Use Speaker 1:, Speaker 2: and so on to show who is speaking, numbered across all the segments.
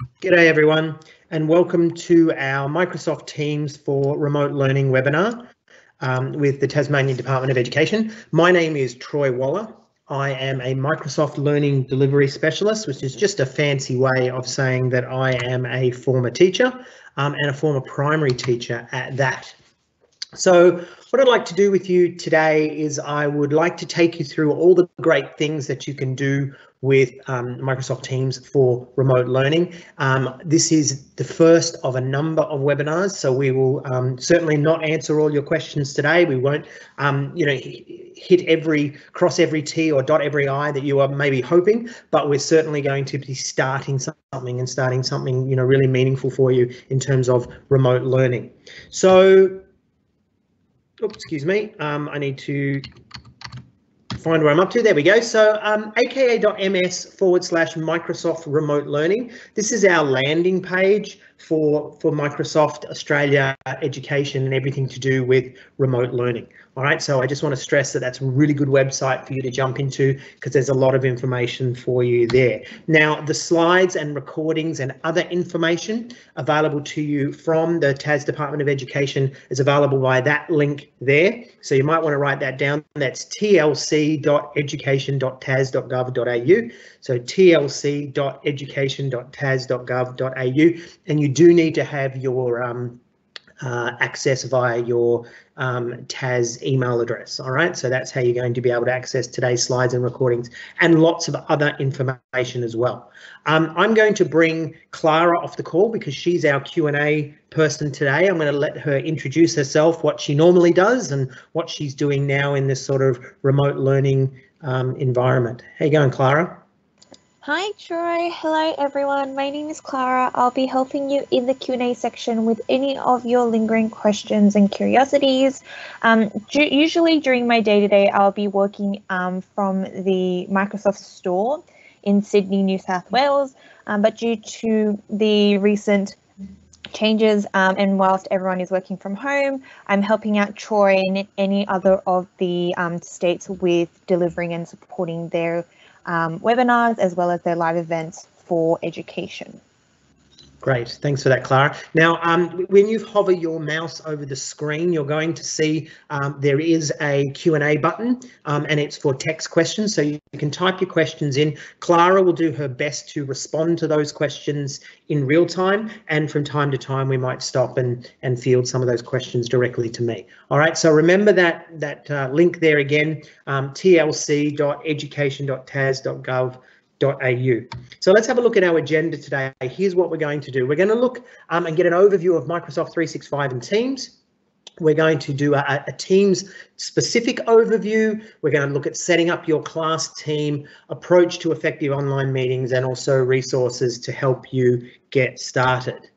Speaker 1: G'day everyone and welcome to our Microsoft Teams for Remote Learning webinar um, with the Tasmanian Department of Education. My name is Troy Waller. I am a Microsoft Learning Delivery Specialist, which is just a fancy way of saying that I am a former teacher um, and a former primary teacher at that. So what I'd like to do with you today is I would like to take you through all the great things that you can do with um, Microsoft Teams for remote learning. Um, this is the first of a number of webinars, so we will um, certainly not answer all your questions today. We won't, um, you know, hit every, cross every T or dot every I that you are maybe hoping, but we're certainly going to be starting something and starting something, you know, really meaningful for you in terms of remote learning. So, oops, excuse me, um, I need to find where I'm up to. There we go. So um, aka.ms forward slash Microsoft Remote Learning. This is our landing page for, for Microsoft Australia education and everything to do with remote learning. All right, so I just want to stress that that's a really good website for you to jump into because there's a lot of information for you there. Now, the slides and recordings and other information available to you from the Tas Department of Education is available by that link there. So you might want to write that down. That's tlc.education.tas.gov.au. So tlc.education.tas.gov.au. And you do need to have your um, uh, access via your um, TAS email address. All right, so that's how you're going to be able to access today's slides and recordings and lots of other information as well. Um, I'm going to bring Clara off the call because she's our Q&A person today. I'm going to let her introduce herself, what she normally does and what she's doing now in this sort of remote learning um, environment. How you going, Clara?
Speaker 2: Hi Troy, hello everyone. My name is Clara. I'll be helping you in the Q&A section with any of your lingering questions and curiosities. Um, usually during my day-to-day, -day, I'll be working um, from the Microsoft Store in Sydney, New South Wales, um, but due to the recent changes um, and whilst everyone is working from home, I'm helping out Troy and any other of the um, states with delivering and supporting their um, webinars as well as their live events for education.
Speaker 1: Great, thanks for that, Clara. Now, um, when you hover your mouse over the screen, you're going to see um, there is a Q&A button um, and it's for text questions. So you can type your questions in. Clara will do her best to respond to those questions in real time. And from time to time, we might stop and, and field some of those questions directly to me. All right, so remember that, that uh, link there again, um, tlc.education.tas.gov au. So let's have a look at our agenda today. Here's what we're going to do. We're going to look um, and get an overview of Microsoft 365 and Teams. We're going to do a, a, Teams specific overview. We're going to look at setting up your class team, approach to effective online meetings, and also resources to help you get started.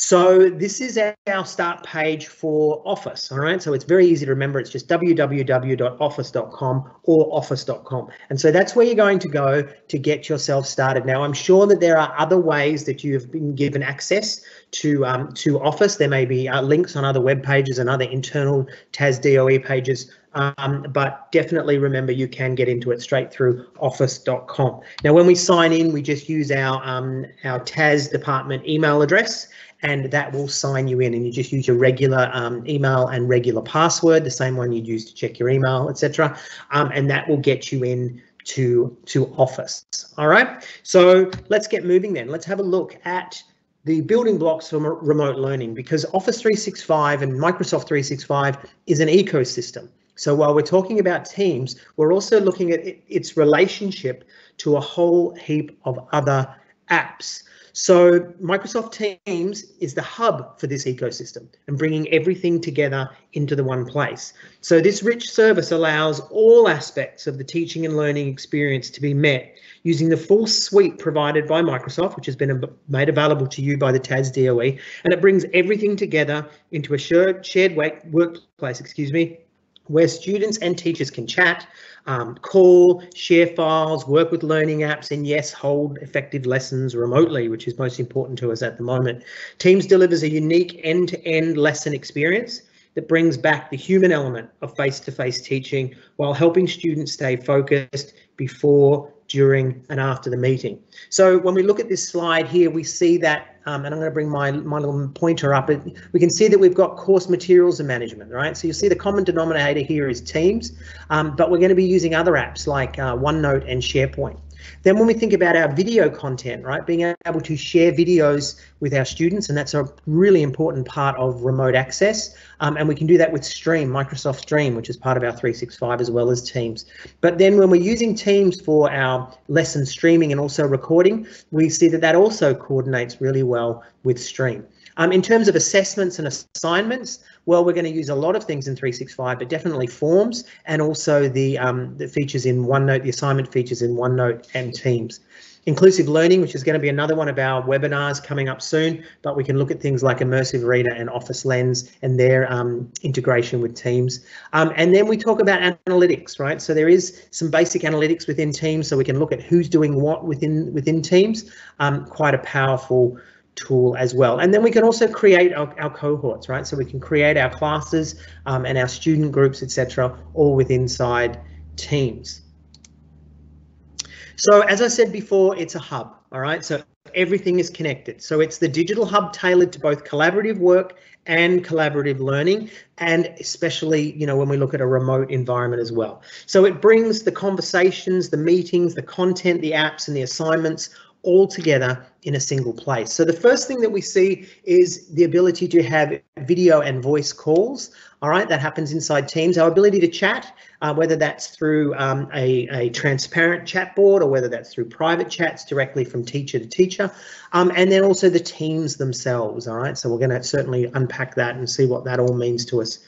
Speaker 1: So this is our start page for Office, all right? So it's very easy to remember. It's just www.office.com or office.com. And so that's where you're going to go to get yourself started. Now, I'm sure that there are other ways that you've been given access to, um, to Office. There may be uh, links on other web pages and other internal TAS DOE pages um, but definitely remember you can get into it straight through office.com. Now, when we sign in, we just use our, um, our TAS department email address and that will sign you in and you just use your regular um, email and regular password, the same one you'd use to check your email, etc. Um, and that will get you in to, to Office. All right, so let's get moving then. Let's have a look at the building blocks for remote learning because Office 365 and Microsoft 365 is an ecosystem. So while we're talking about Teams, we're also looking at its relationship to a whole heap of other apps. So Microsoft Teams is the hub for this ecosystem and bringing everything together into the one place. So this rich service allows all aspects of the teaching and learning experience to be met using the full suite provided by Microsoft, which has been made available to you by the TAS DOE, and it brings everything together into a shared, shared workplace, excuse me, where students and teachers can chat, um, call, share files, work with learning apps, and yes, hold effective lessons remotely, which is most important to us at the moment. Teams delivers a unique end-to-end -end lesson experience that brings back the human element of face-to-face -face teaching while helping students stay focused before during and after the meeting. So when we look at this slide here, we see that, um, and I'm going to bring my, my little pointer up, we can see that we've got course materials and management, right? So you see the common denominator here is Teams, um, but we're going to be using other apps like uh, OneNote and SharePoint. Then when we think about our video content, right, being able to share videos with our students, and that's a really important part of remote access. Um, and we can do that with Stream, Microsoft Stream, which is part of our 365 as well as Teams. But then when we're using Teams for our lesson streaming and also recording, we see that that also coordinates really well with Stream. Um, in terms of assessments and assignments, well, we're going to use a lot of things in 365, but definitely forms and also the, um, the features in OneNote, the assignment features in OneNote and Teams. Inclusive learning, which is going to be another one of our webinars coming up soon, but we can look at things like Immersive Reader and Office Lens and their um, integration with Teams. Um, and then we talk about analytics, right? So there is some basic analytics within Teams, so we can look at who's doing what within within Teams. Um, quite a powerful tool as well. And then we can also create our, our cohorts, right? So we can create our classes um, and our student groups, etc., all with inside Teams. So as I said before, it's a hub, all right? So everything is connected. So it's the digital hub tailored to both collaborative work and collaborative learning, and especially, you know, when we look at a remote environment as well. So it brings the conversations, the meetings, the content, the apps and the assignments all together in a single place. So the first thing that we see is the ability to have video and voice calls. All right, that happens inside Teams. Our ability to chat, uh, whether that's through um, a, a transparent chat board or whether that's through private chats directly from teacher to teacher. Um, and then also the teams themselves. All right, so we're going to certainly unpack that and see what that all means to us.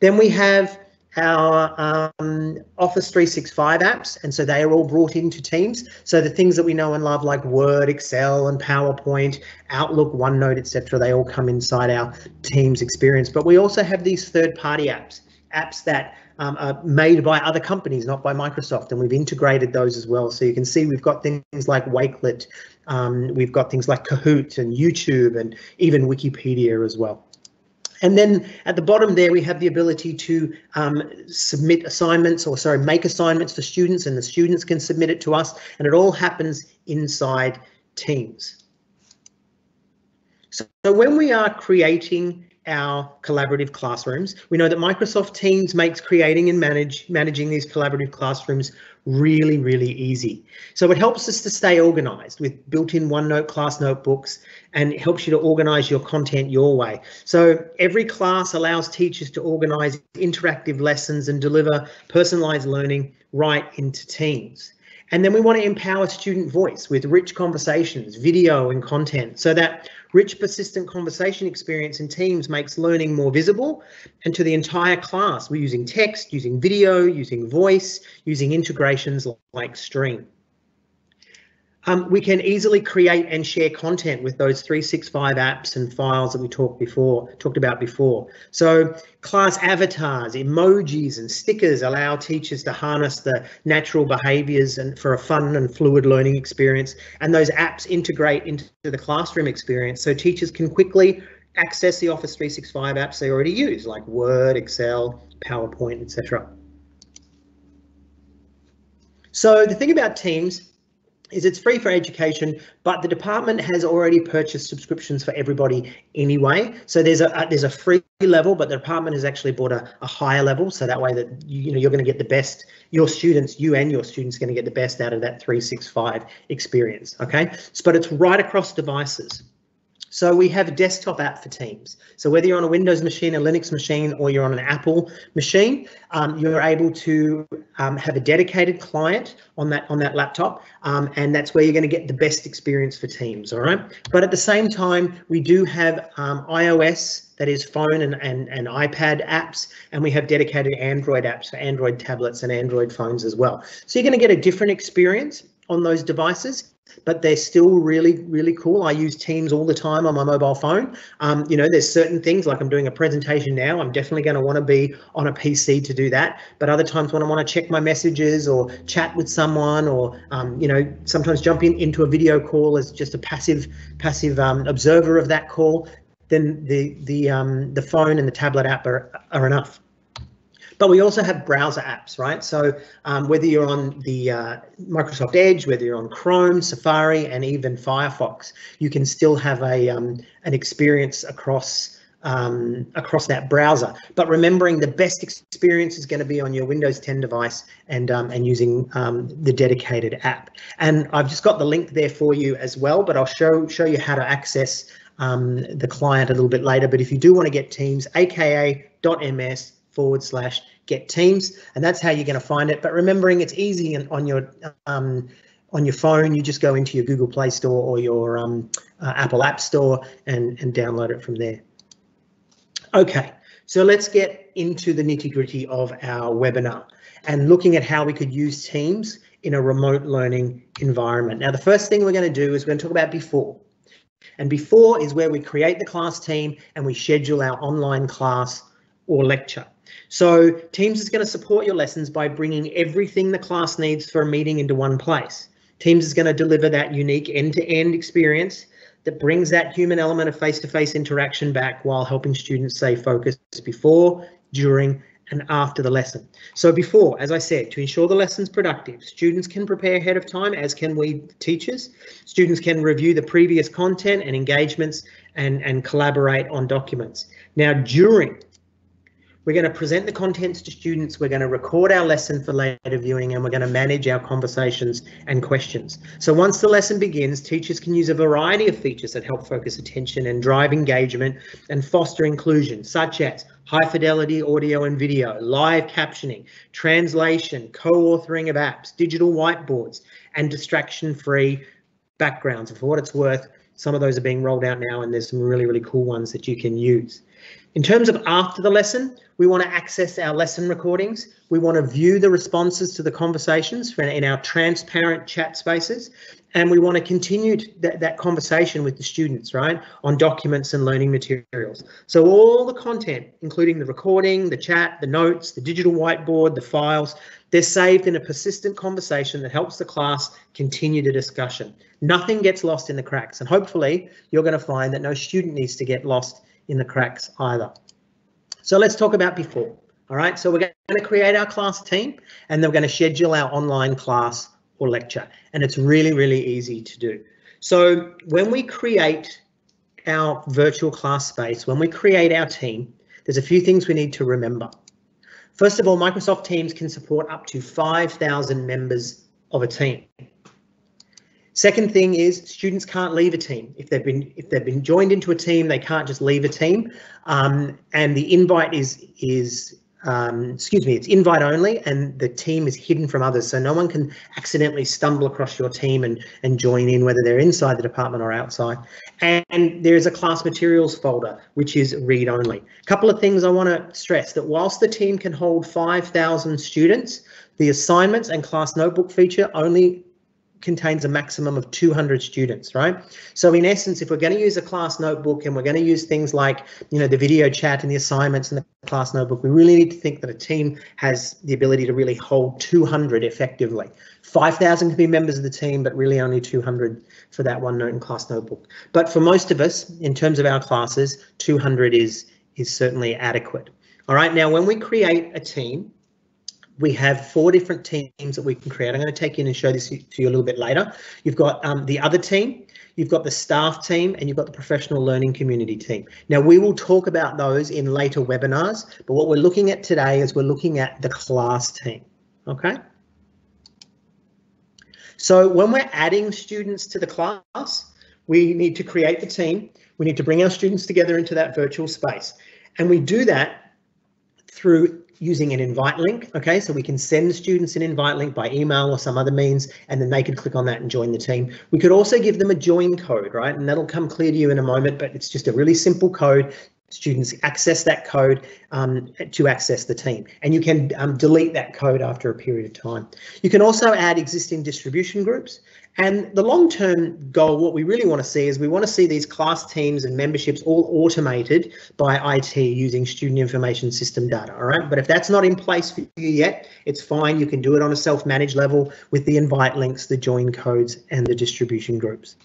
Speaker 1: Then we have our um, Office 365 apps, and so they are all brought into Teams. So the things that we know and love, like Word, Excel, and PowerPoint, Outlook, OneNote, etc., they all come inside our Teams experience. But we also have these third-party apps, apps that um, are made by other companies, not by Microsoft, and we've integrated those as well. So you can see we've got things like Wakelet, um, we've got things like Kahoot and YouTube, and even Wikipedia as well. And then at the bottom there, we have the ability to um, submit assignments or sorry, make assignments for students and the students can submit it to us and it all happens inside Teams. So, so when we are creating our collaborative classrooms. We know that Microsoft Teams makes creating and manage managing these collaborative classrooms really, really easy. So it helps us to stay organized with built-in OneNote class notebooks and it helps you to organize your content your way. So every class allows teachers to organize interactive lessons and deliver personalized learning right into Teams. And then we want to empower student voice with rich conversations, video and content so that Rich, persistent conversation experience in Teams makes learning more visible and to the entire class. We're using text, using video, using voice, using integrations like Stream. Um, we can easily create and share content with those 365 apps and files that we talked before, talked about before. So class avatars, emojis and stickers allow teachers to harness the natural behaviours and for a fun and fluid learning experience. And those apps integrate into the classroom experience so teachers can quickly access the Office 365 apps they already use like Word, Excel, PowerPoint, etc. So the thing about Teams is it's free for education, but the department has already purchased subscriptions for everybody anyway. So there's a, a there's a free level, but the department has actually bought a, a higher level, so that way that you, you know you're going to get the best. Your students, you and your students, going to get the best out of that 365 experience. Okay, so, but it's right across devices. So we have a desktop app for Teams. So whether you're on a Windows machine, a Linux machine, or you're on an Apple machine, um, you're able to um, have a dedicated client on that on that laptop, um, and that's where you're going to get the best experience for Teams. All right. But at the same time, we do have um, iOS that is phone and, and, and iPad apps, and we have dedicated Android apps for Android tablets and Android phones as well. So you're going to get a different experience on those devices but they're still really, really cool. I use Teams all the time on my mobile phone. Um, you know, there's certain things like I'm doing a presentation now. I'm definitely going to want to be on a PC to do that. But other times when I want to check my messages or chat with someone or, um, you know, sometimes jump in into a video call as just a passive, passive um, observer of that call, then the the um, the phone and the tablet app are, are enough. But we also have browser apps, right? So um, whether you're on the uh, Microsoft Edge, whether you're on Chrome, Safari, and even Firefox, you can still have a um, an experience across um, across that browser. But remembering the best experience is going to be on your Windows 10 device and um, and using um, the dedicated app. And I've just got the link there for you as well, but I'll show show you how to access um, the client a little bit later. But if you do want to get Teams, aka.ms forward slash get Teams, and that's how you're going to find it. But remembering it's easy on your um, on your phone, you just go into your Google Play Store or your um, uh, Apple App Store and, and download it from there. Okay, so let's get into the nitty gritty of our webinar and looking at how we could use Teams in a remote learning environment. Now, the first thing we're going to do is we're going to talk about before. And before is where we create the class team and we schedule our online class or lecture. So Teams is going to support your lessons by bringing everything the class needs for a meeting into one place. Teams is going to deliver that unique end-to-end -end experience that brings that human element of face-to-face -face interaction back while helping students stay focused before, during, and after the lesson. So before, as I said, to ensure the lesson's productive, students can prepare ahead of time, as can we teachers. Students can review the previous content and engagements and, and collaborate on documents. Now, during, we're going to present the contents to students. We're going to record our lesson for later viewing and we're going to manage our conversations and questions. So once the lesson begins, teachers can use a variety of features that help focus attention and drive engagement and foster inclusion, such as high fidelity audio and video, live captioning, translation, co-authoring of apps, digital whiteboards, and distraction-free backgrounds. For what it's worth, some of those are being rolled out now and there's some really, really cool ones that you can use. In terms of after the lesson, we want to access our lesson recordings. We want to view the responses to the conversations in our transparent chat spaces. And we want to continue that, that conversation with the students, right, on documents and learning materials. So all the content, including the recording, the chat, the notes, the digital whiteboard, the files, they're saved in a persistent conversation that helps the class continue the discussion. Nothing gets lost in the cracks. And hopefully you're going to find that no student needs to get lost in the cracks either. So let's talk about before. All right, so we're going to create our class team and then we're going to schedule our online class or lecture. And it's really, really easy to do. So when we create our virtual class space, when we create our team, there's a few things we need to remember. First of all, Microsoft Teams can support up to 5,000 members of a team. Second thing is students can't leave a team. If they've been if they've been joined into a team, they can't just leave a team. Um, and the invite is is um, excuse me, it's invite only and the team is hidden from others. So no one can accidentally stumble across your team and, and join in, whether they're inside the department or outside. And, and there is a class materials folder, which is read only. A couple of things I want to stress that whilst the team can hold 5,000 students, the assignments and class notebook feature only contains a maximum of 200 students, right? So in essence, if we're going to use a class notebook and we're going to use things like, you know, the video chat and the assignments and the class notebook, we really need to think that a team has the ability to really hold 200 effectively. 5,000 can be members of the team, but really only 200 for that OneNote in class notebook. But for most of us, in terms of our classes, 200 is, is certainly adequate. All right, now when we create a team, we have four different teams that we can create. I'm going to take you in and show this to you a little bit later. You've got um, the other team, you've got the staff team, and you've got the professional learning community team. Now, we will talk about those in later webinars, but what we're looking at today is we're looking at the class team, okay? So when we're adding students to the class, we need to create the team. We need to bring our students together into that virtual space. And we do that through using an invite link. Okay, so we can send students an invite link by email or some other means, and then they can click on that and join the team. We could also give them a join code, right? And that'll come clear to you in a moment, but it's just a really simple code. Students access that code um, to access the team, and you can um, delete that code after a period of time. You can also add existing distribution groups, and the long-term goal, what we really want to see is we want to see these class teams and memberships all automated by IT using student information system data, all right? But if that's not in place for you yet, it's fine. You can do it on a self-managed level with the invite links, the join codes and the distribution groups.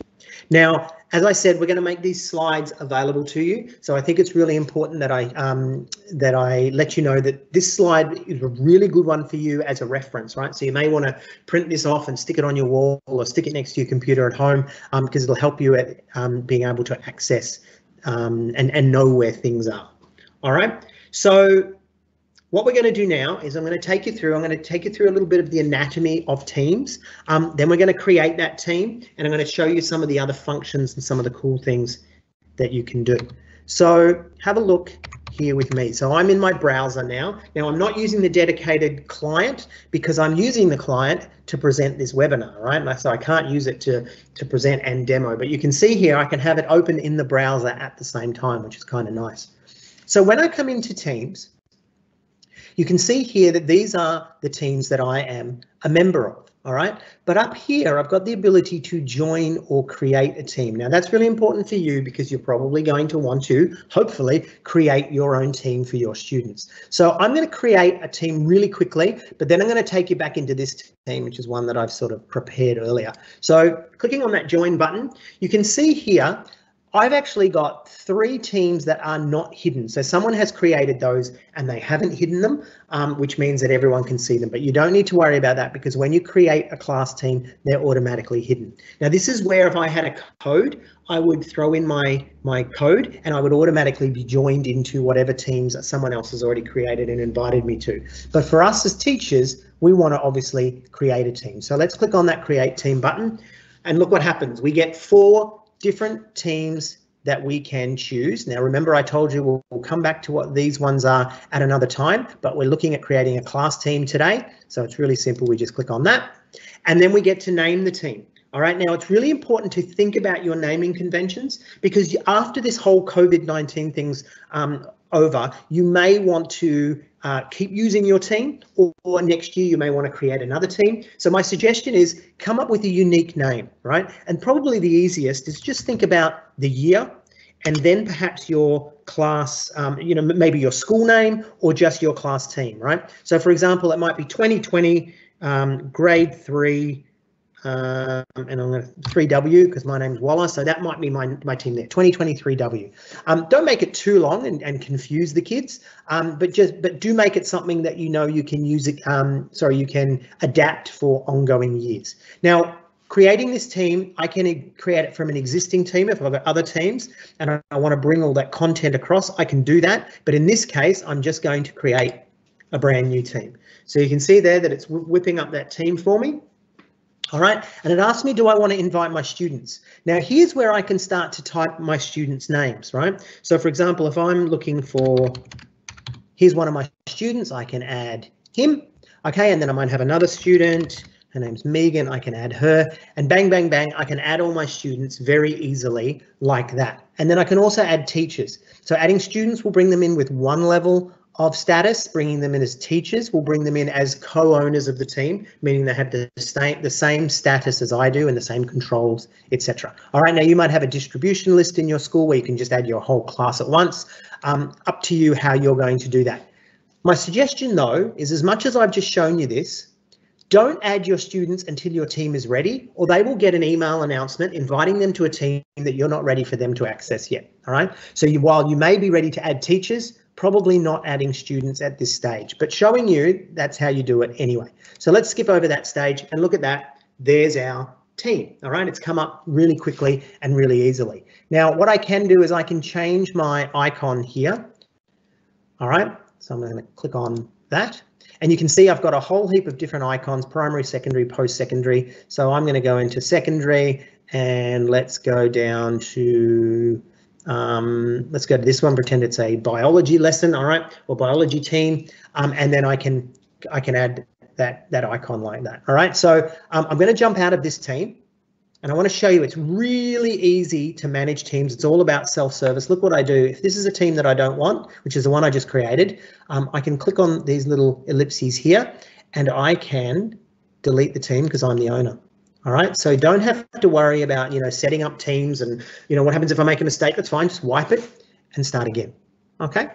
Speaker 1: Now, as I said, we're going to make these slides available to you. So I think it's really important that I um, that I let you know that this slide is a really good one for you as a reference, right? So you may want to print this off and stick it on your wall or stick it next to your computer at home um, because it'll help you at um, being able to access um, and, and know where things are. All right. So what we're going to do now is I'm going to take you through, I'm going to take you through a little bit of the anatomy of teams. Um, then we're going to create that team and I'm going to show you some of the other functions and some of the cool things that you can do. So have a look here with me. So I'm in my browser now. Now I'm not using the dedicated client because I'm using the client to present this webinar, right? So I can't use it to, to present and demo, but you can see here I can have it open in the browser at the same time, which is kind of nice. So when I come into Teams, you can see here that these are the teams that I am a member of. All right, but up here, I've got the ability to join or create a team. Now that's really important for you because you're probably going to want to, hopefully, create your own team for your students. So I'm going to create a team really quickly, but then I'm going to take you back into this team, which is one that I've sort of prepared earlier. So clicking on that join button, you can see here I've actually got three teams that are not hidden. So someone has created those and they haven't hidden them, um, which means that everyone can see them. But you don't need to worry about that because when you create a class team, they're automatically hidden. Now, this is where if I had a code, I would throw in my, my code and I would automatically be joined into whatever teams that someone else has already created and invited me to. But for us as teachers, we want to obviously create a team. So let's click on that create team button and look what happens. We get four different teams that we can choose. Now, remember, I told you we'll, we'll, come back to what these ones are at another time, but we're looking at creating a class team today. So it's really simple. We just click on that and then we get to name the team. All right, now it's really important to think about your naming conventions because after this whole COVID-19 thing's um, over, you may want to uh, keep using your team or, or, next year you may want to create another team. So my suggestion is come up with a unique name, right? And probably the easiest is just think about the year and then perhaps your class, um, you know, maybe your school name or just your class team, right? So for example, it might be 2020 um, grade three um, and I'm going to 3W because my name's Waller, so that might be my, my team there, 2023W. Um, don't make it too long and, and confuse the kids, um, but just but do make it something that you know you can use it, um, sorry, you can adapt for ongoing years. Now, creating this team, I can create it from an existing team if I've got other teams and I, I want to bring all that content across, I can do that. But in this case, I'm just going to create a brand new team. So you can see there that it's whipping up that team for me. All right, and it asks me, do I want to invite my students? Now, here's where I can start to type my students' names, right? So for example, if I'm looking for, here's one of my students, I can add him, okay, and then I might have another student, her name's Megan, I can add her, and bang, bang, bang, I can add all my students very easily like that. And then I can also add teachers. So adding students will bring them in with one level of status, bringing them in as teachers, will bring them in as co-owners of the team, meaning they have the, same, the same status as I do and the same controls, etc. All right, now you might have a distribution list in your school where you can just add your whole class at once. Um, up to you how you're going to do that. My suggestion though is as much as I've just shown you this, don't add your students until your team is ready, or they will get an email announcement inviting them to a team that you're not ready for them to access yet. All right. So you, while you may be ready to add teachers, probably not adding students at this stage, but showing you that's how you do it anyway. So let's skip over that stage and look at that. There's our team. All right, it's come up really quickly and really easily. Now, what I can do is I can change my icon here. All right, so I'm going to click on that. And you can see I've got a whole heap of different icons, primary, secondary, post-secondary. So I'm going to go into secondary and let's go down to um, let's go to this one, pretend it's a biology lesson, all right, or biology team, um, and then I can I can add that that icon like that, all right. So um, I'm going to jump out of this team, and I want to show you it's really easy to manage teams. It's all about self-service. Look what I do. If this is a team that I don't want, which is the one I just created, um, I can click on these little ellipses here, and I can delete the team because I'm the owner. All right, so don't have to worry about, you know, setting up teams and, you know, what happens if I make a mistake, that's fine, just wipe it and start again. Okay,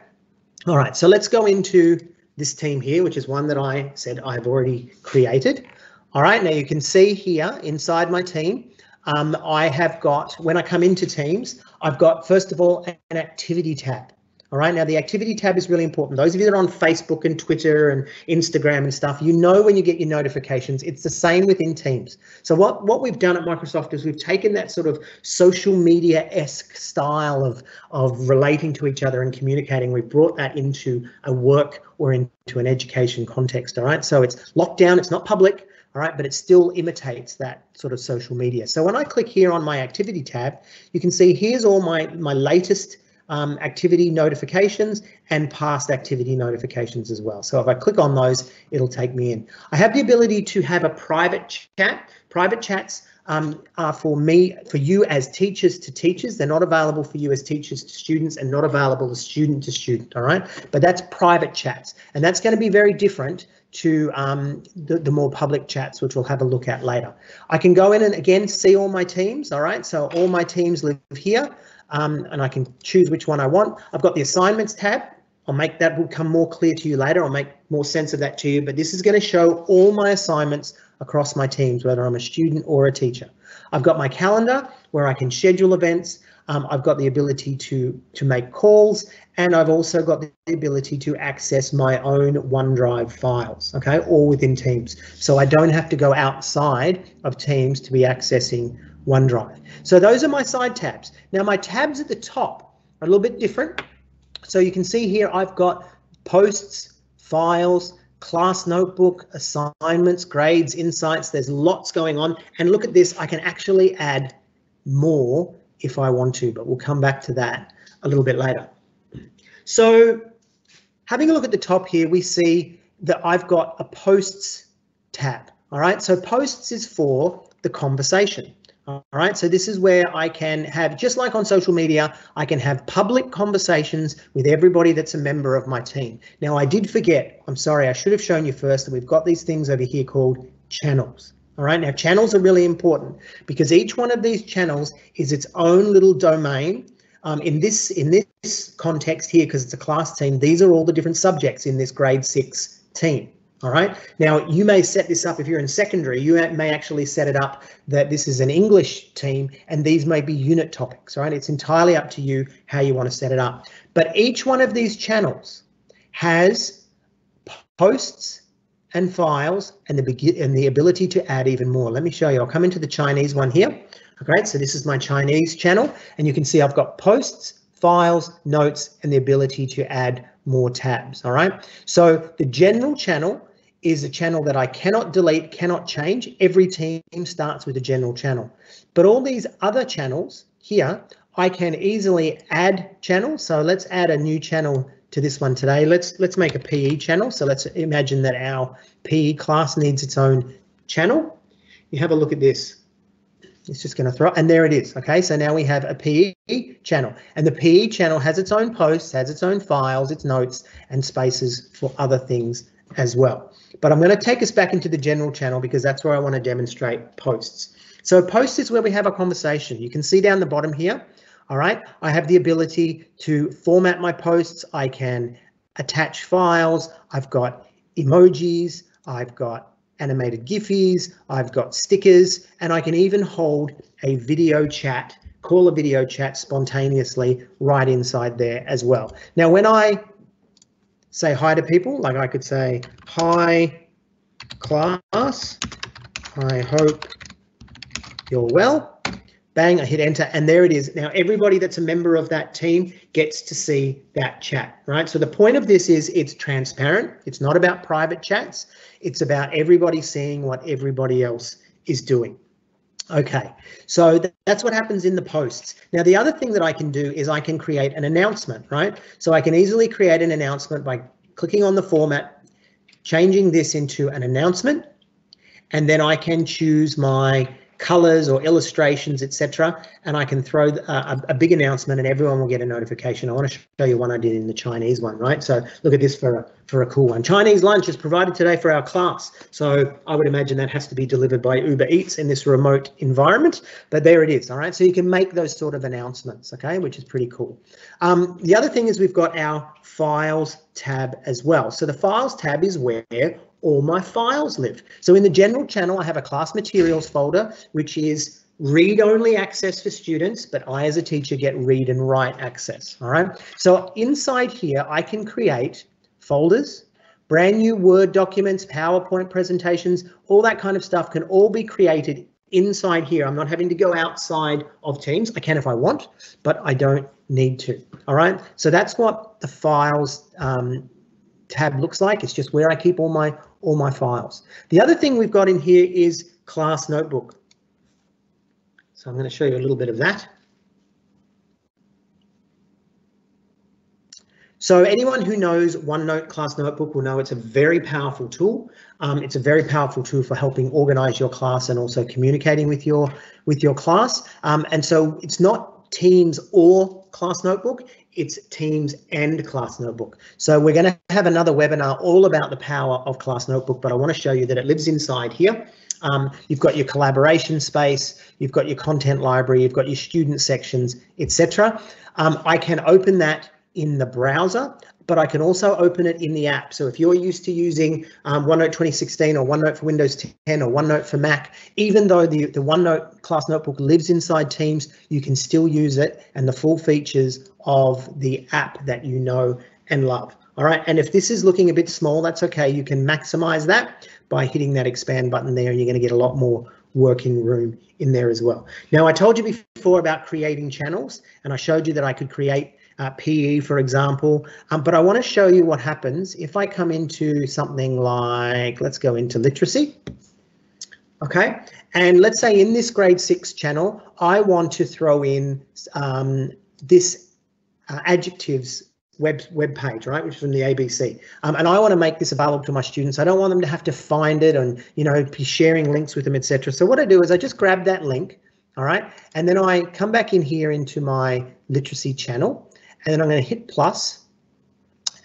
Speaker 1: all right, so let's go into this team here, which is one that I said I've already created. All right, now you can see here inside my team, um, I have got, when I come into Teams, I've got, first of all, an activity tab. All right, now the activity tab is really important. Those of you that are on Facebook and Twitter and Instagram and stuff, you know when you get your notifications, it's the same within Teams. So what, what we've done at Microsoft is we've taken that sort of social media-esque style of, of relating to each other and communicating. We've brought that into a work or into an education context. All right, so it's locked down, it's not public, all right, but it still imitates that sort of social media. So when I click here on my activity tab, you can see here's all my, my latest um, activity notifications and past activity notifications as well. So if I click on those, it'll take me in. I have the ability to have a private chat. Private chats um, are for me, for you as teachers to teachers. They're not available for you as teachers to students and not available as student to student, all right? But that's private chats. And that's going to be very different to um, the, the more public chats, which we'll have a look at later. I can go in and again see all my teams, all right? So all my teams live here um, and I can choose which one I want. I've got the assignments tab. I'll make that will come more clear to you later. I'll make more sense of that to you, but this is going to show all my assignments across my teams, whether I'm a student or a teacher. I've got my calendar where I can schedule events. Um, I've got the ability to to make calls and I've also got the ability to access my own OneDrive files, okay, all within Teams. So I don't have to go outside of Teams to be accessing OneDrive. So those are my side tabs. Now my tabs at the top are a little bit different. So you can see here I've got posts, files, class notebook, assignments, grades, insights. There's lots going on. And look at this, I can actually add more if I want to, but we'll come back to that a little bit later. So having a look at the top here, we see that I've got a posts tab. All right, so posts is for the conversation. All right, so this is where I can have, just like on social media, I can have public conversations with everybody that's a member of my team. Now, I did forget, I'm sorry, I should have shown you first that we've got these things over here called channels. All right, now channels are really important because each one of these channels is its own little domain. Um, in this in this context here, because it's a class team, these are all the different subjects in this grade six team. All right. Now you may set this up if you're in secondary, you may actually set it up that this is an English team and these may be unit topics, right? It's entirely up to you how you want to set it up. But each one of these channels has posts and files and the and the ability to add even more. Let me show you. I'll come into the Chinese one here. Okay, so this is my Chinese channel and you can see I've got posts, files, notes, and the ability to add more tabs. All right. So the general channel is a channel that I cannot delete, cannot change. Every team starts with a general channel. But all these other channels here, I can easily add channels. So let's add a new channel to this one today. Let's let's make a PE channel. So let's imagine that our PE class needs its own channel. You have a look at this. It's just going to throw, and there it is. Okay, so now we have a PE channel, and the PE channel has its own posts, has its own files, its notes, and spaces for other things as well. But I'm going to take us back into the general channel because that's where I want to demonstrate posts. So posts is where we have a conversation. You can see down the bottom here. All right, I have the ability to format my posts. I can attach files. I've got emojis. I've got animated giffies. I've got stickers, and I can even hold a video chat, call a video chat spontaneously right inside there as well. Now, when I say hi to people. Like I could say, hi class, I hope you're well. Bang, I hit enter and there it is. Now everybody that's a member of that team gets to see that chat, right? So the point of this is it's transparent. It's not about private chats. It's about everybody seeing what everybody else is doing. Okay, so th that's what happens in the posts. Now, the other thing that I can do is I can create an announcement, right? So I can easily create an announcement by clicking on the format, changing this into an announcement, and then I can choose my colors or illustrations, etc. And I can throw a, a, big announcement and everyone will get a notification. I want to show you one I did in the Chinese one, right? So look at this for a, for a cool one. Chinese lunch is provided today for our class. So I would imagine that has to be delivered by Uber Eats in this remote environment, but there it is. All right, so you can make those sort of announcements, okay, which is pretty cool. Um, the other thing is we've got our files tab as well. So the files tab is where all my files live. So in the general channel, I have a class materials folder, which is read-only access for students, but I as a teacher get read and write access, all right? So inside here, I can create folders, brand new Word documents, PowerPoint presentations, all that kind of stuff can all be created inside here. I'm not having to go outside of Teams. I can if I want, but I don't need to, all right? So that's what the files um, tab looks like. It's just where I keep all my all my files. The other thing we've got in here is class notebook. So I'm going to show you a little bit of that. So anyone who knows OneNote Class Notebook will know it's a very powerful tool. Um, it's a very powerful tool for helping organize your class and also communicating with your with your class. Um, and so it's not Teams or Class Notebook, it's Teams and Class Notebook. So we're going to have another webinar all about the power of Class Notebook, but I want to show you that it lives inside here. Um, you've got your collaboration space, you've got your content library, you've got your student sections, etc. Um, I can open that in the browser, but I can also open it in the app. So if you're used to using um, OneNote 2016 or OneNote for Windows 10 or OneNote for Mac, even though the, the OneNote class notebook lives inside Teams, you can still use it and the full features of the app that you know and love. All right, and if this is looking a bit small, that's okay. You can maximize that by hitting that expand button there and you're going to get a lot more working room in there as well. Now, I told you before about creating channels and I showed you that I could create uh, PE, for example. Um, but I want to show you what happens if I come into something like, let's go into literacy. Okay, and let's say in this grade six channel, I want to throw in um, this uh, adjectives web web page, right, which is from the ABC. Um, and I want to make this available to my students. I don't want them to have to find it and you know be sharing links with them, etc. So what I do is I just grab that link, all right, and then I come back in here into my literacy channel, and then I'm going to hit plus,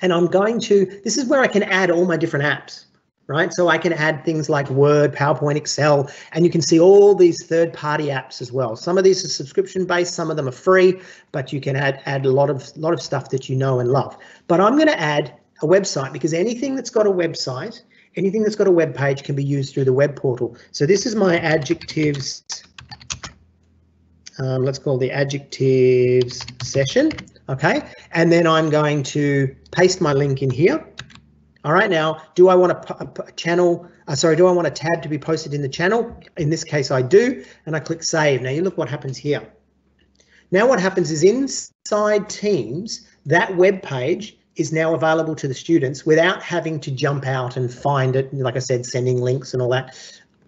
Speaker 1: and I'm going to. This is where I can add all my different apps right? So I can add things like Word, PowerPoint, Excel, and you can see all these third-party apps as well. Some of these are subscription-based, some of them are free, but you can add add a lot of lot of stuff that you know and love. But I'm going to add a website because anything that's got a website, anything that's got a web page can be used through the web portal. So this is my adjectives. Um, let's call the adjectives session. Okay, and then I'm going to paste my link in here. All right, now, do I want a, channel, uh, sorry, do I want a tab to be posted in the channel? In this case, I do, and I click save. Now you look what happens here. Now what happens is inside Teams, that web page is now available to the students without having to jump out and find it. Like I said, sending links and all that.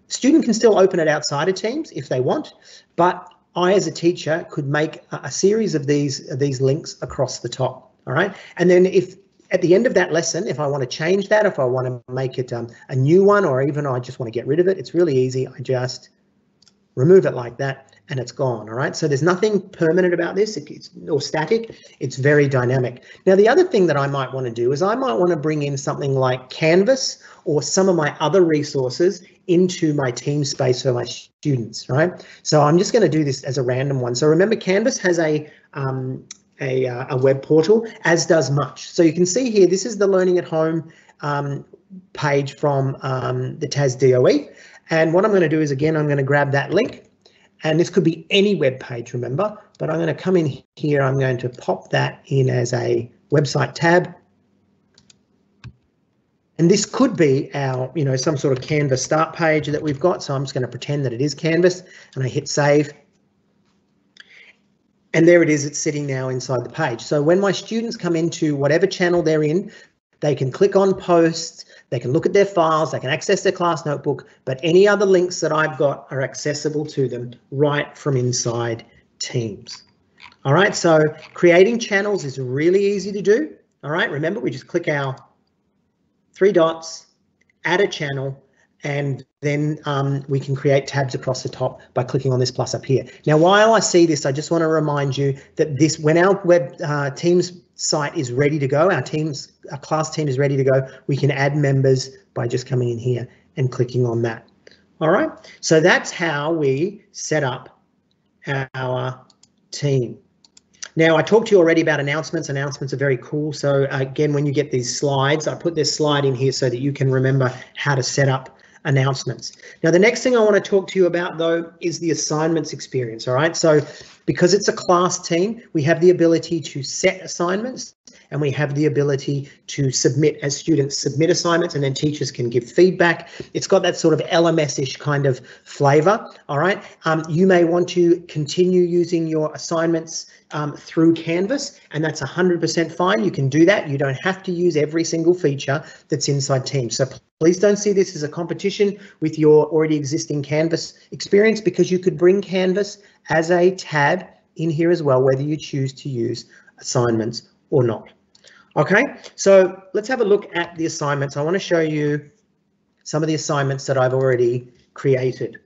Speaker 1: Student can still open it outside of Teams if they want, but I as a teacher could make a, series of these, of these links across the top. All right. And then if at the end of that lesson, if I want to change that, if I want to make it um, a new one, or even I just want to get rid of it, it's really easy. I just remove it like that and it's gone. All right. So there's nothing permanent about this it's, or static. It's very dynamic. Now, the other thing that I might want to do is I might want to bring in something like Canvas or some of my other resources into my team space for my students. Right. So I'm just going to do this as a random one. So remember, Canvas has a um, a, uh, a web portal, as does Much. So you can see here, this is the Learning at Home um, page from um, the TAS DOE. And what I'm going to do is, again, I'm going to grab that link. And this could be any web page, remember, but I'm going to come in here. I'm going to pop that in as a website tab. And this could be our, you know, some sort of Canvas start page that we've got. So I'm just going to pretend that it is Canvas and I hit save. And there it is, it's sitting now inside the page. So when my students come into whatever channel they're in, they can click on posts, they can look at their files, they can access their class notebook, but any other links that I've got are accessible to them right from inside Teams. All right, so creating channels is really easy to do. All right, remember we just click our three dots, add a channel, and then um, we can create tabs across the top by clicking on this plus up here. Now, while I see this, I just want to remind you that this, when our web uh, Teams site is ready to go, our Teams, our class team is ready to go, we can add members by just coming in here and clicking on that. All right, so that's how we set up our team. Now, I talked to you already about announcements. Announcements are very cool. So again, when you get these slides, I put this slide in here so that you can remember how to set up announcements. Now, the next thing I want to talk to you about though is the assignments experience. All right. So because it's a class team, we have the ability to set assignments and we have the ability to submit as students submit assignments and then teachers can give feedback. It's got that sort of LMS-ish kind of flavor. All right. Um, you may want to continue using your assignments um, through Canvas and that's 100% fine. You can do that. You don't have to use every single feature that's inside Teams. So please don't see this as a competition with your already existing Canvas experience because you could bring Canvas as a tab in here as well, whether you choose to use assignments or not. Okay, so let's have a look at the assignments. I want to show you some of the assignments that I've already created.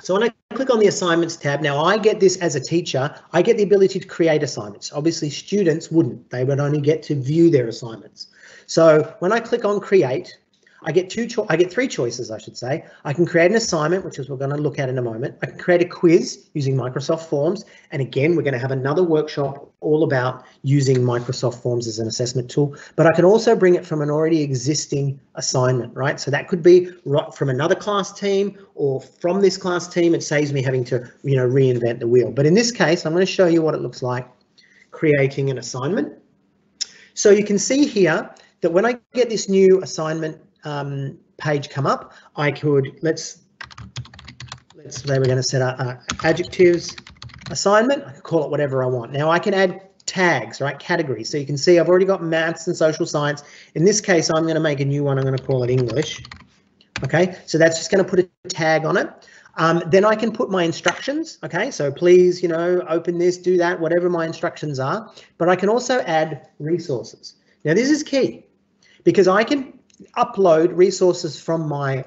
Speaker 1: So when I click on the assignments tab, now I get this as a teacher, I get the ability to create assignments. Obviously students wouldn't, they would only get to view their assignments. So when I click on create, I get two I get three choices, I should say. I can create an assignment, which is we're going to look at in a moment. I can create a quiz using Microsoft Forms. And again, we're going to have another workshop all about using Microsoft Forms as an assessment tool. But I can also bring it from an already existing assignment, right? So that could be right from another class team or from this class team. It saves me having to, you know, reinvent the wheel. But in this case, I'm going to show you what it looks like creating an assignment. So you can see here that when I get this new assignment um, page come up, I could, let's, let's say we're going to set up uh, adjectives assignment. I could call it whatever I want. Now I can add tags, right, categories. So you can see I've already got maths and social science. In this case, I'm going to make a new one. I'm going to call it English. Okay, so that's just going to put a tag on it. Um, then I can put my instructions. Okay, so please, you know, open this, do that, whatever my instructions are. But I can also add resources. Now this is key because I can upload resources from my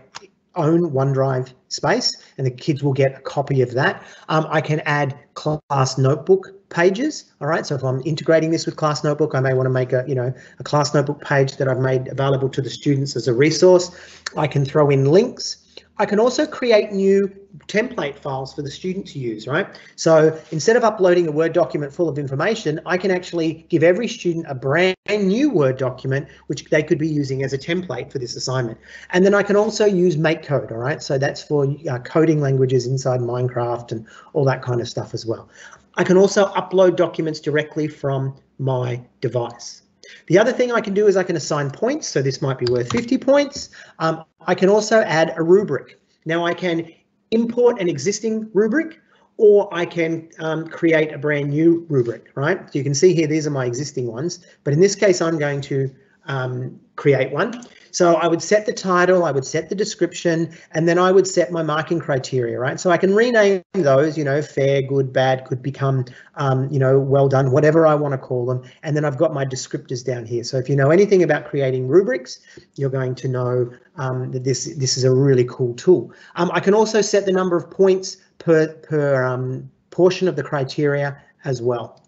Speaker 1: own OneDrive space and the kids will get a copy of that. Um, I can add class notebook pages. All right, so if I'm integrating this with class notebook, I may want to make a, you know, a class notebook page that I've made available to the students as a resource. I can throw in links. I can also create new template files for the student to use, right? So instead of uploading a Word document full of information, I can actually give every student a brand new Word document, which they could be using as a template for this assignment. And then I can also use MakeCode, all right? So that's for uh, coding languages inside Minecraft and all that kind of stuff as well. I can also upload documents directly from my device. The other thing I can do is I can assign points. So this might be worth 50 points. Um, I can also add a rubric. Now I can import an existing rubric or I can um, create a brand new rubric, right? So you can see here, these are my existing ones, but in this case, I'm going to um, create one. So I would set the title, I would set the description, and then I would set my marking criteria, right? So I can rename those, you know, fair, good, bad, could become, um, you know, well done, whatever I want to call them. And then I've got my descriptors down here. So if you know anything about creating rubrics, you're going to know um, that this, this is a really cool tool. Um, I can also set the number of points per, per um, portion of the criteria as well.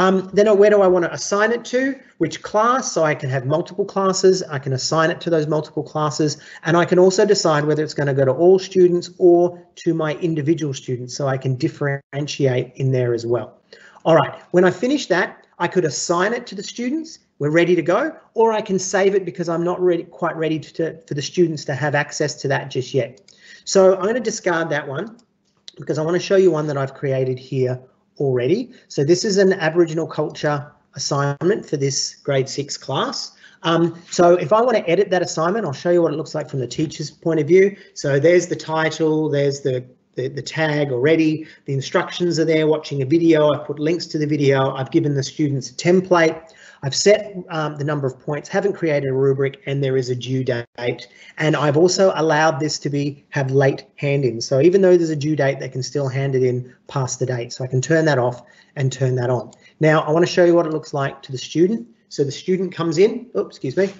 Speaker 1: Um, then where do I want to assign it to? Which class? So I can have multiple classes. I can assign it to those multiple classes. And I can also decide whether it's going to go to all students or to my individual students. So I can differentiate in there as well. All right, when I finish that, I could assign it to the students. We're ready to go, or I can save it because I'm not quite ready to, for the students to have access to that just yet. So I'm going to discard that one because I want to show you one that I've created here already. So this is an Aboriginal culture assignment for this grade six class. Um, so if I want to edit that assignment, I'll show you what it looks like from the teacher's point of view. So there's the title, there's the, the, the tag already, the instructions are there, watching a video, I've put links to the video, I've given the students a template. I've set um, the number of points, haven't created a rubric, and there is a due date. And I've also allowed this to be have late hand-in. So even though there's a due date, they can still hand it in past the date. So I can turn that off and turn that on. Now I want to show you what it looks like to the student. So the student comes in, oops, excuse me,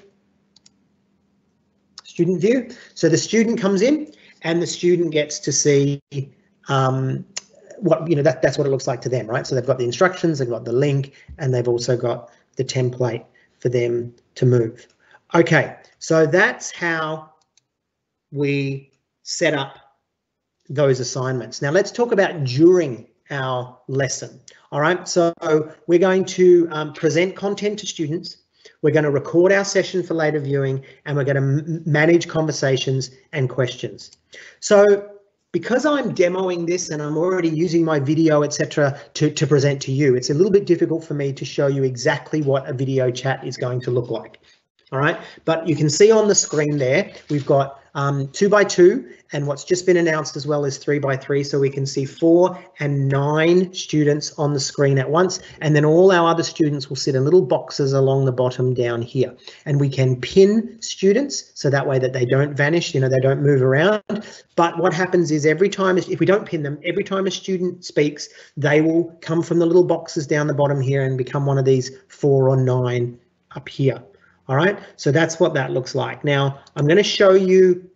Speaker 1: student view. So the student comes in and the student gets to see um, what, you know, that, that's what it looks like to them, right? So they've got the instructions, they've got the link, and they've also got the template for them to move. Okay, so that's how we set up those assignments. Now let's talk about during our lesson. All right, so we're going to um, present content to students. We're going to record our session for later viewing and we're going to manage conversations and questions. So because I'm demoing this and I'm already using my video, etc., to, to present to you, it's a little bit difficult for me to show you exactly what a video chat is going to look like. All right, but you can see on the screen there, we've got um, two by two, and what's just been announced as well is three by three, so we can see four and nine students on the screen at once, and then all our other students will sit in little boxes along the bottom down here, and we can pin students so that way that they don't vanish, you know, they don't move around. But what happens is every time, if we don't pin them, every time a student speaks, they will come from the little boxes down the bottom here and become one of these four or nine up here. All right, so that's what that looks like. Now, I'm going to show you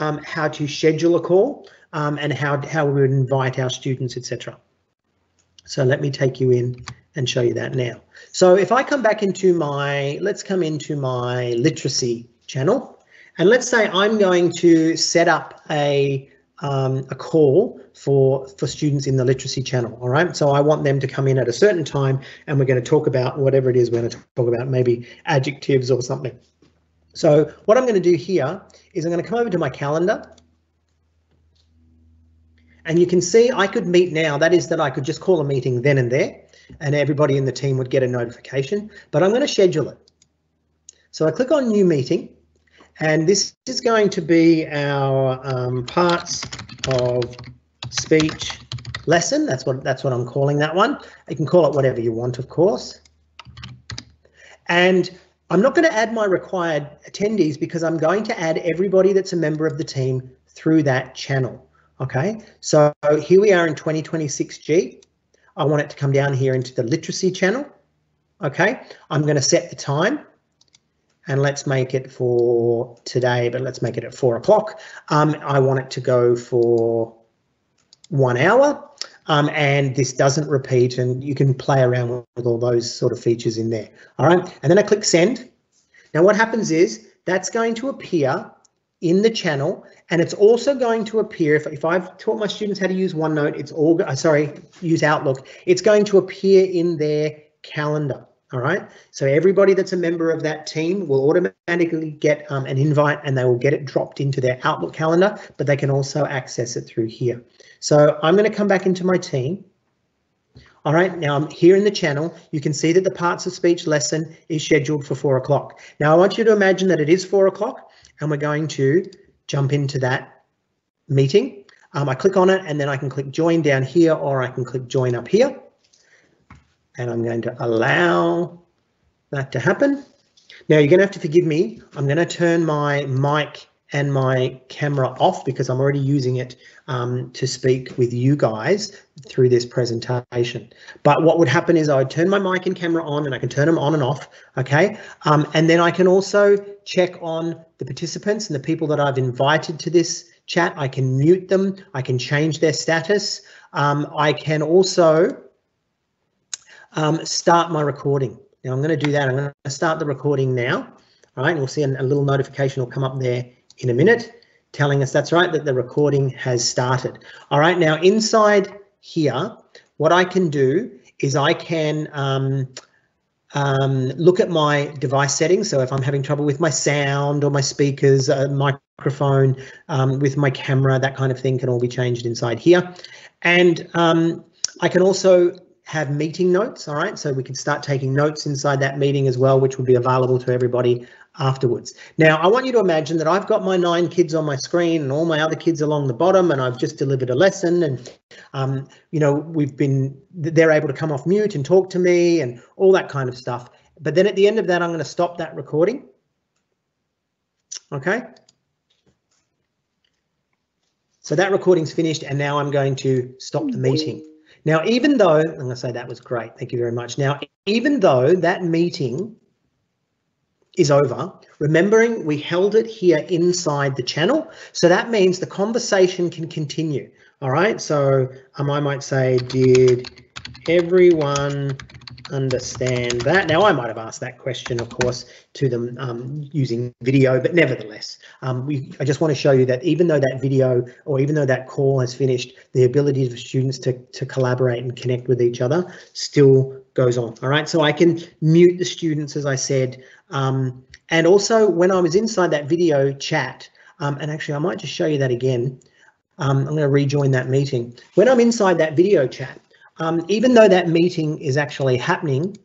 Speaker 1: um, how to schedule a call um, and how, how we would invite our students, etc. So let me take you in and show you that now. So if I come back into my, let's come into my literacy channel, and let's say I'm going to set up a um, a call for for students in the literacy channel. All right, so I want them to come in at a certain time, and we're going to talk about whatever it is we're going to talk about, maybe adjectives or something. So what I'm going to do here is I'm going to come over to my calendar. And you can see I could meet now. That is that I could just call a meeting then and there and everybody in the team would get a notification, but I'm going to schedule it. So I click on new meeting and this is going to be our um, parts of speech lesson. That's what that's what I'm calling that one. You can call it whatever you want, of course. And I'm not going to add my required attendees because I'm going to add everybody that's a member of the team through that channel. Okay, so here we are in 2026G. I want it to come down here into the literacy channel. Okay, I'm going to set the time and let's make it for today, but let's make it at four o'clock. Um, I want it to go for one hour. Um, and this doesn't repeat and you can play around with all those sort of features in there. All right, and then I click send. Now what happens is that's going to appear in the channel and it's also going to appear if, if I've taught my students how to use OneNote, it's all, uh, sorry, use Outlook, it's going to appear in their calendar. All right. So everybody that's a member of that team will automatically get um, an invite and they will get it dropped into their Outlook calendar, but they can also access it through here. So I'm going to come back into my team. All right, now I'm here in the channel. You can see that the parts of speech lesson is scheduled for four o'clock. Now I want you to imagine that it is four o'clock and we're going to jump into that meeting. Um, I click on it and then I can click join down here or I can click join up here and I'm going to allow that to happen. Now you're going to have to forgive me. I'm going to turn my mic and my camera off because I'm already using it um, to speak with you guys through this presentation. But what would happen is I would turn my mic and camera on and I can turn them on and off. OK, um, and then I can also check on the participants and the people that I've invited to this chat. I can mute them. I can change their status. Um, I can also um, start my recording. Now I'm going to do that. I'm going to start the recording now. All right, and we'll see a, a little notification will come up there in a minute telling us that's right, that the recording has started. All right, now inside here, what I can do is I can um, um, look at my device settings. So if I'm having trouble with my sound or my speakers, uh, microphone, um, with my camera, that kind of thing can all be changed inside here. And um, I can also have meeting notes, all right? So we can start taking notes inside that meeting as well, which would be available to everybody afterwards. Now, I want you to imagine that I've got my nine kids on my screen and all my other kids along the bottom, and I've just delivered a lesson and, um, you know, we've been, they're able to come off mute and talk to me and all that kind of stuff. But then at the end of that, I'm going to stop that recording. Okay. So that recording's finished and now I'm going to stop the meeting. Now, even though, I'm going to say that was great, thank you very much. Now, even though that meeting is over, remembering we held it here inside the channel, so that means the conversation can continue. All right, so um, I might say, did everyone understand that. Now, I might have asked that question, of course, to them um, using video, but nevertheless, um, we, I just want to show you that even though that video or even though that call has finished, the ability of students to, to collaborate and connect with each other still goes on. All right, so I can mute the students, as I said, um, and also when I was inside that video chat, um, and actually I might just show you that again. Um, I'm going to rejoin that meeting. When I'm inside that video chat, um, even though that meeting is actually happening,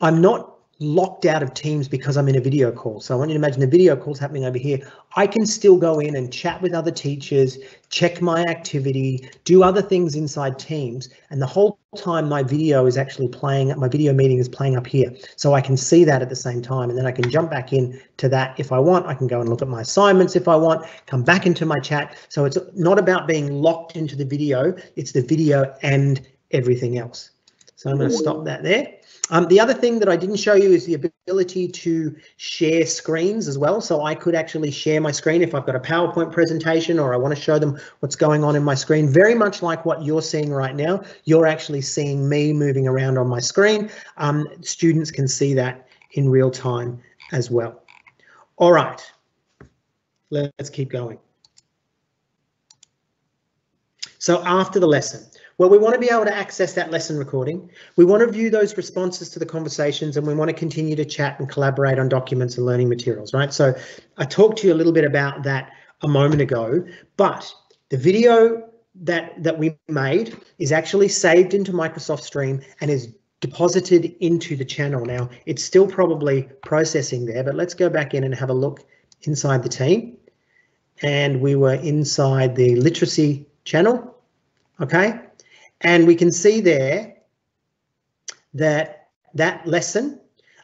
Speaker 1: I'm not locked out of Teams because I'm in a video call. So I want you to imagine the video call's happening over here. I can still go in and chat with other teachers, check my activity, do other things inside Teams, and the whole time my video is actually playing, my video meeting is playing up here. So I can see that at the same time, and then I can jump back in to that if I want. I can go and look at my assignments if I want, come back into my chat. So it's not about being locked into the video, it's the video and everything else. So I'm going to stop that there. Um, the other thing that I didn't show you is the ability to share screens as well. So I could actually share my screen if I've got a PowerPoint presentation or I want to show them what's going on in my screen. Very much like what you're seeing right now. You're actually seeing me moving around on my screen. Um, students can see that in real time as well. All right, let's keep going. So after the lesson, well, we want to be able to access that lesson recording. We want to view those responses to the conversations and we want to continue to chat and collaborate on documents and learning materials, right? So I talked to you a little bit about that a moment ago, but the video that, that we made is actually saved into Microsoft Stream and is deposited into the channel. Now, it's still probably processing there, but let's go back in and have a look inside the team. And we were inside the literacy channel, okay? And we can see there that that lesson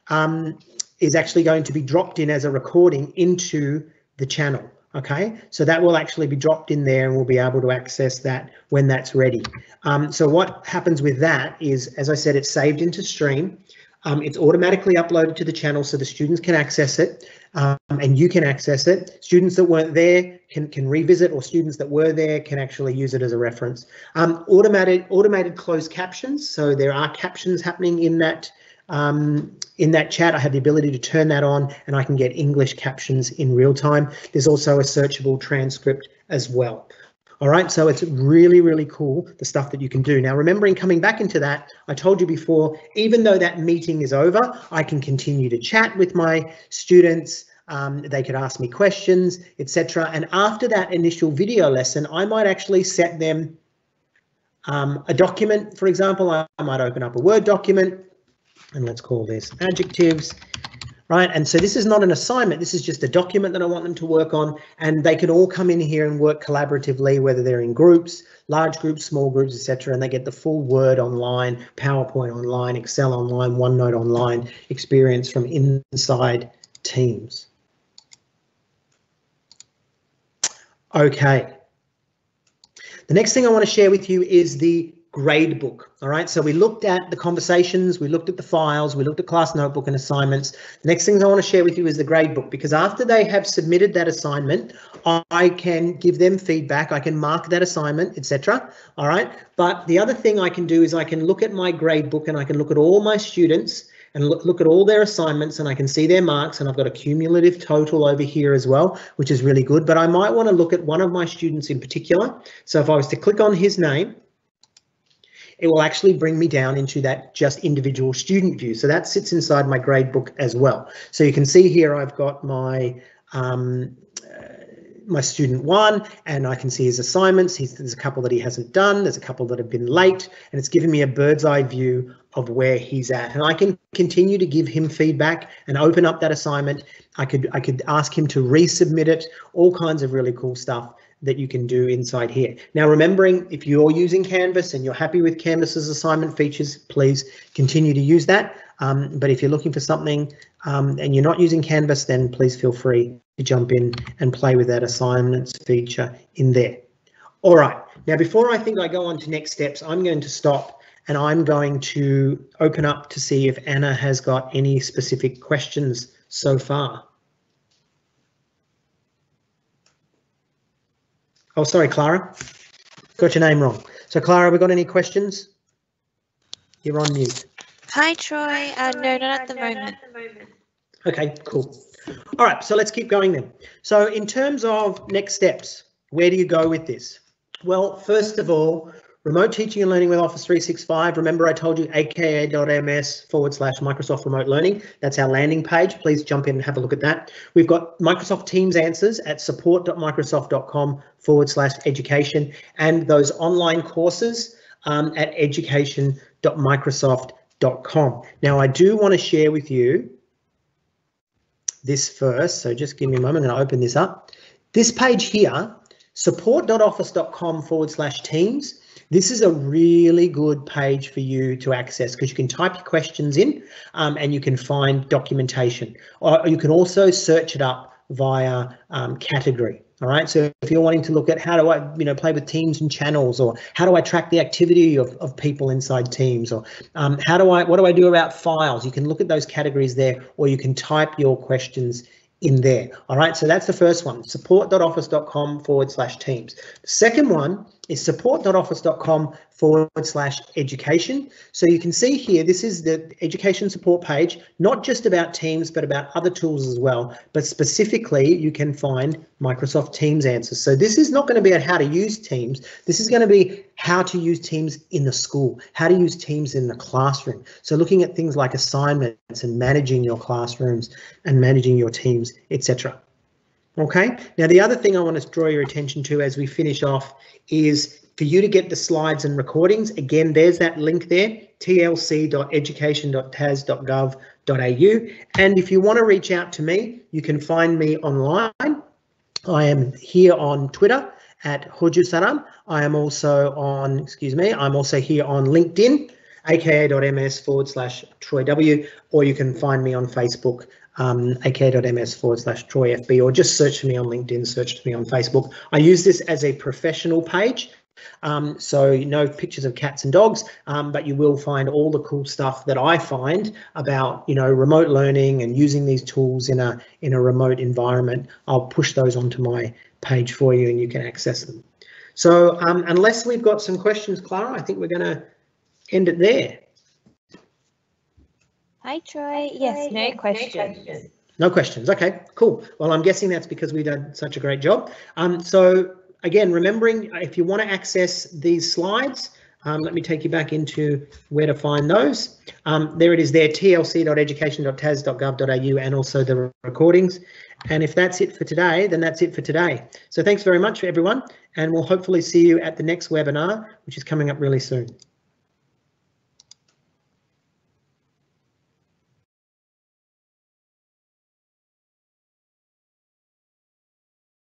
Speaker 1: um, is actually going to be dropped in as a recording into the channel. Okay, so that will actually be dropped in there and we'll be able to access that when that's ready. Um, so what happens with that is, as I said, it's saved into Stream. Um, it's automatically uploaded to the channel so the students can access it um, and you can access it. Students that weren't there can, can revisit or students that were there can actually use it as a reference. Um, automated, automated closed captions. So there are captions happening in that um, in that chat. I have the ability to turn that on and I can get English captions in real time. There's also a searchable transcript as well. All right, so it's really, really cool, the stuff that you can do. Now, remembering coming back into that, I told you before, even though that meeting is over, I can continue to chat with my students. Um, they could ask me questions, etc. And after that initial video lesson, I might actually set them um, a document, for example, I might open up a Word document and let's call this adjectives right? And so this is not an assignment. This is just a document that I want them to work on and they can all come in here and work collaboratively, whether they're in groups, large groups, small groups, etc. And they get the full Word online, PowerPoint online, Excel online, OneNote online experience from inside Teams. Okay. The next thing I want to share with you is the grade book. All right, so we looked at the conversations, we looked at the files, we looked at class notebook and assignments. Next things I want to share with you is the grade book because after they have submitted that assignment, I can give them feedback, I can mark that assignment, etc. All right, but the other thing I can do is I can look at my grade book and I can look at all my students and look, look at all their assignments and I can see their marks and I've got a cumulative total over here as well, which is really good. But I might want to look at one of my students in particular. So if I was to click on his name, it will actually bring me down into that just individual student view. So that sits inside my gradebook as well. So you can see here I've got my um, uh, my student one and I can see his assignments. He's, there's a couple that he hasn't done. There's a couple that have been late and it's given me a bird's eye view of where he's at. And I can continue to give him feedback and open up that assignment. I could I could ask him to resubmit it, all kinds of really cool stuff that you can do inside here. Now, remembering if you're using Canvas and you're happy with Canvas's assignment features, please continue to use that. Um, but if you're looking for something um, and you're not using Canvas, then please feel free to jump in and play with that assignments feature in there. All right, now before I think I go on to next steps, I'm going to stop and I'm going to open up to see if Anna has got any specific questions so far. Oh, sorry, Clara. Got your name wrong. So, Clara, we got any questions? You're on mute.
Speaker 2: Hi, Troy. Uh, no, not at the moment.
Speaker 1: Okay, cool. All right, so let's keep going then. So in terms of next steps, where do you go with this? Well, first of all, remote teaching and learning with Office 365. Remember I told you aka.ms forward slash Microsoft Remote Learning. That's our landing page. Please jump in and have a look at that. We've got Microsoft Teams answers at support.microsoft.com forward slash education and those online courses um, at education.microsoft.com. Now I do want to share with you this first. So just give me a moment and I'll open this up. This page here, support.office.com forward slash teams. This is a really good page for you to access because you can type your questions in um, and you can find documentation. Or you can also search it up via um, category. All right, so if you're wanting to look at how do I, you know, play with teams and channels, or how do I track the activity of, of people inside teams, or um, how do I, what do I do about files? You can look at those categories there, or you can type your questions in there. All right, so that's the first one, support.office.com forward slash teams. Second one is support.office.com forward slash education. So you can see here, this is the education support page, not just about Teams, but about other tools as well. But specifically, you can find Microsoft Teams answers. So this is not going to be on how to use Teams. This is going to be how to use Teams in the school, how to use Teams in the classroom. So looking at things like assignments and managing your classrooms and managing your teams, etc. Okay, now the other thing I want to draw your attention to as we finish off is for you to get the slides and recordings. Again, there's that link there, tlc.education.tas.gov.au. And if you want to reach out to me, you can find me online. I am here on Twitter at Hoju Saram. I am also on, excuse me, I'm also here on LinkedIn, aka.ms forward slash Troy W, or you can find me on Facebook um, aka.ms forward slash Troy FB, or just search for me on LinkedIn, search for me on Facebook. I use this as a professional page. Um, so no pictures of cats and dogs, um, but you will find all the cool stuff that I find about you know remote learning and using these tools in a in a remote environment. I'll push those onto my page for you and you can access them. So um, unless we've got some questions, Clara, I think we're going to end it there.
Speaker 2: Hi, Troy. Yes, no questions.
Speaker 1: No questions. Okay, cool. Well, I'm guessing that's because we did such a great job. Um, so again, remembering if you want to access these slides, um, let me take you back into where to find those. Um, there it is there, tlc.education.tas.gov.au and also the recordings. And if that's it for today, then that's it for today. So thanks very much for everyone, and we'll hopefully see you at the next webinar, which is coming up really soon.